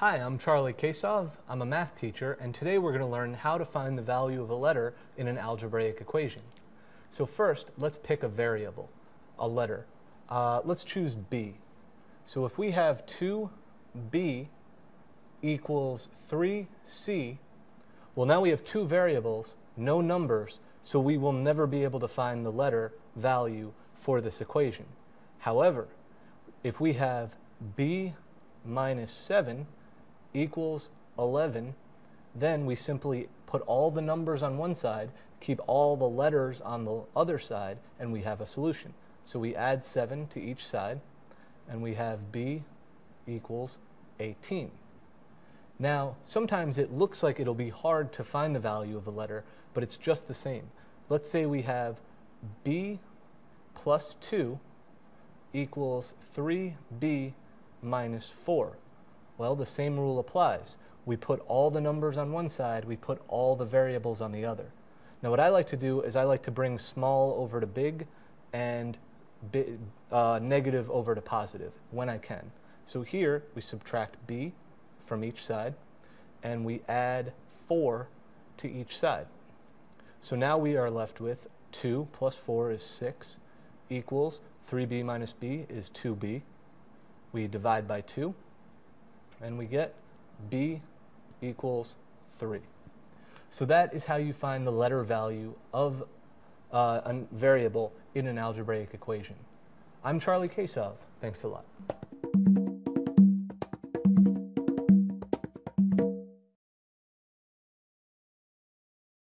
Hi, I'm Charlie Kasov. I'm a math teacher, and today we're going to learn how to find the value of a letter in an algebraic equation. So first, let's pick a variable, a letter. Uh, let's choose b. So if we have 2b equals 3c, well now we have two variables, no numbers, so we will never be able to find the letter value for this equation. However, if we have b minus 7 equals 11, then we simply put all the numbers on one side, keep all the letters on the other side, and we have a solution. So we add 7 to each side, and we have b equals 18. Now, sometimes it looks like it'll be hard to find the value of a letter, but it's just the same. Let's say we have b plus 2 equals 3b minus 4. Well, the same rule applies. We put all the numbers on one side, we put all the variables on the other. Now what I like to do is I like to bring small over to big and big, uh, negative over to positive when I can. So here we subtract b from each side and we add 4 to each side. So now we are left with 2 plus 4 is 6 equals 3b minus b is 2b. We divide by 2 and we get b equals 3. So that is how you find the letter value of uh, a variable in an algebraic equation. I'm Charlie Kasov. Thanks a lot.